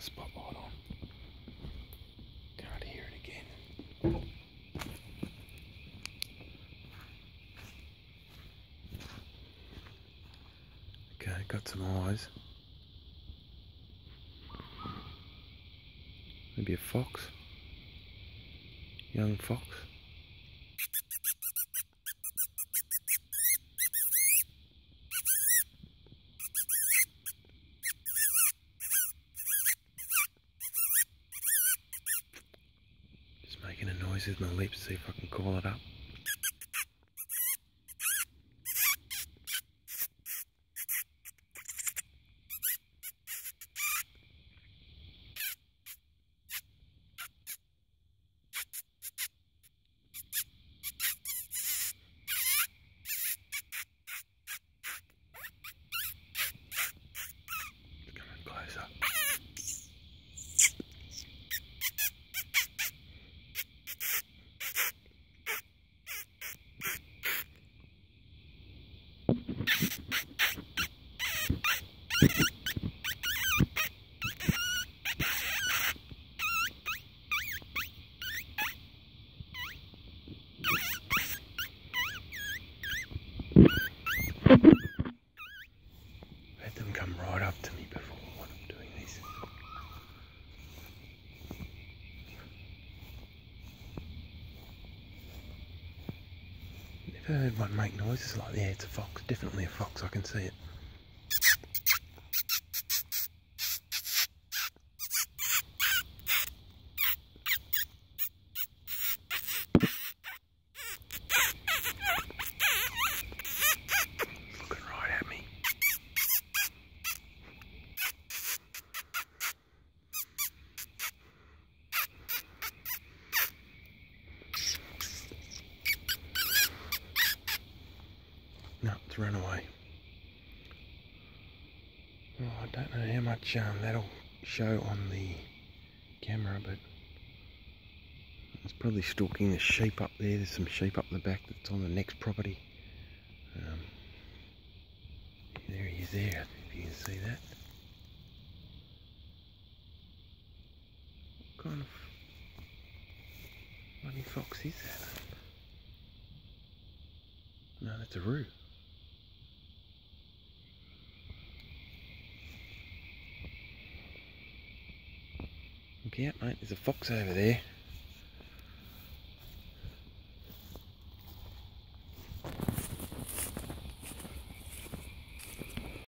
Spotlight on. Can't hear it again. Okay, got some eyes. Maybe a fox. Young fox. Just making a noise with my lips, see if I can call it up. Heard one make noises like that. Yeah, it's a fox. Definitely a fox. I can see it. Run away. Well, I don't know how much um, that'll show on the camera, but it's probably stalking the sheep up there. There's some sheep up the back that's on the next property. Um, there he is there, if you can see that. What kind of bloody fox is that? No, that's a roo. Look out, mate. There's a fox over there.